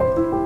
thank